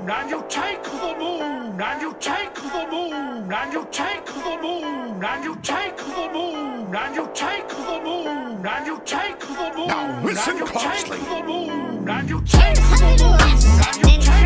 moon, and you take the moon, and you take the moon, and you take the moon, and you take the moon, and you take the moon, and you take the moon, Now listen and you closely. take the moon, and you take the moon.